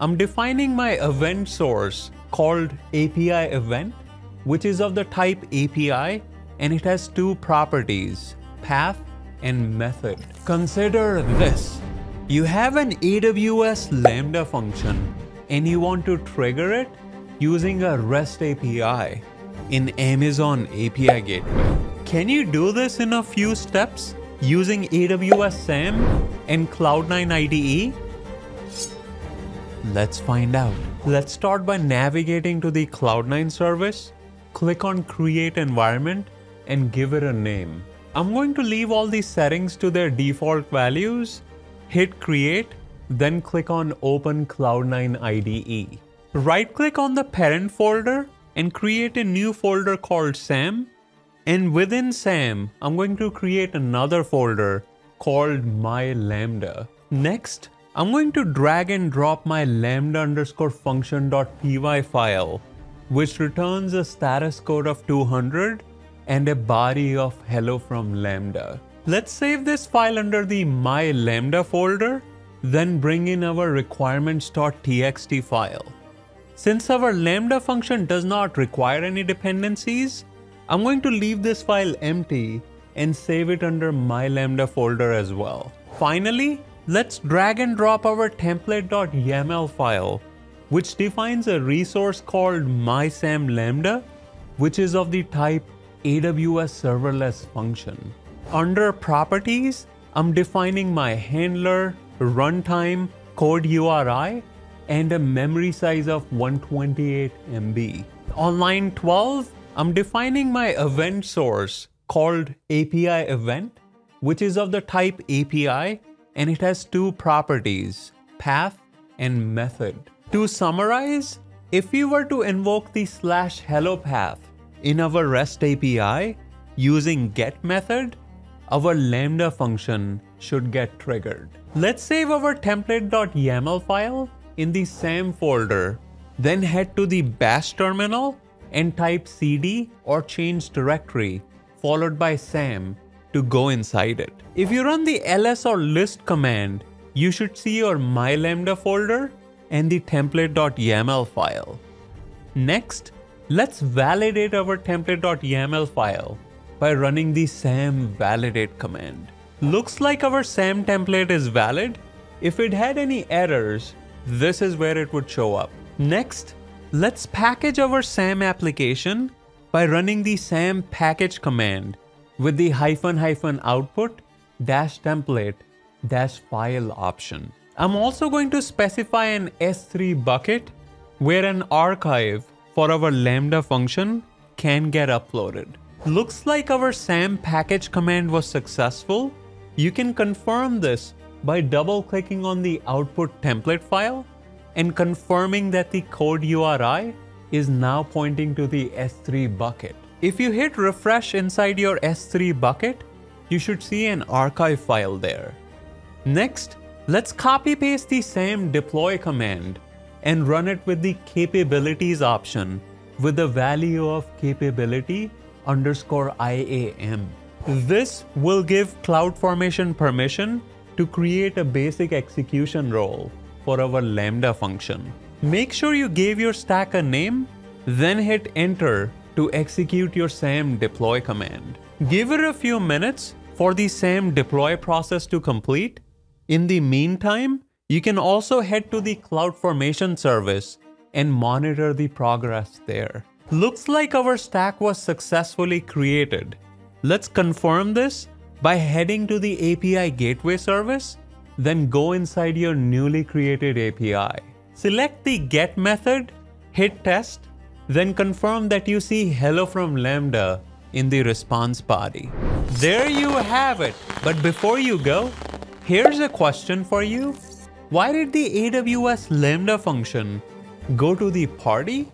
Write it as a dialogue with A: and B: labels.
A: I'm defining my event source called API event, which is of the type API and it has two properties, path and method. Consider this. You have an AWS Lambda function and you want to trigger it using a REST API in Amazon API Gateway. Can you do this in a few steps using AWS SAM and Cloud9 IDE? Let's find out. Let's start by navigating to the Cloud9 service, click on create environment and give it a name. I'm going to leave all these settings to their default values, hit create, then click on open Cloud9 IDE. Right click on the parent folder and create a new folder called SAM. And within SAM, I'm going to create another folder called my lambda. Next, I'm going to drag and drop my lambda underscore function.py file, which returns a status code of 200 and a body of hello from lambda. Let's save this file under the my lambda folder, then bring in our requirements.txt file. Since our lambda function does not require any dependencies, I'm going to leave this file empty and save it under my lambda folder as well. Finally, Let's drag and drop our template.yaml file, which defines a resource called mysamlambda, which is of the type AWS serverless function. Under properties, I'm defining my handler, runtime, code URI, and a memory size of 128 MB. On line 12, I'm defining my event source called API event, which is of the type API and it has two properties, path and method. To summarize, if we were to invoke the slash hello path in our REST API using get method, our lambda function should get triggered. Let's save our template.yaml file in the SAM folder, then head to the bash terminal and type cd or change directory followed by SAM to go inside it. If you run the ls or list command, you should see your mylambda folder and the template.yaml file. Next, let's validate our template.yaml file by running the sam validate command. Looks like our sam template is valid. If it had any errors, this is where it would show up. Next, let's package our SAM application by running the SAM package command with the hyphen hyphen output dash template dash file option. I'm also going to specify an S3 bucket where an archive for our lambda function can get uploaded. Looks like our SAM package command was successful. You can confirm this by double clicking on the output template file and confirming that the code URI is now pointing to the S3 bucket. If you hit refresh inside your S3 bucket, you should see an archive file there. Next, let's copy paste the SAM deploy command and run it with the capabilities option with the value of capability underscore IAM. This will give CloudFormation permission to create a basic execution role for our Lambda function. Make sure you gave your stack a name, then hit enter to execute your SAM deploy command. Give it a few minutes for the SAM deploy process to complete. In the meantime, you can also head to the CloudFormation service and monitor the progress there. Looks like our stack was successfully created. Let's confirm this by heading to the API Gateway service, then go inside your newly created API. Select the get method, hit test, then confirm that you see hello from Lambda in the response body. There you have it. But before you go, here's a question for you. Why did the AWS Lambda function go to the party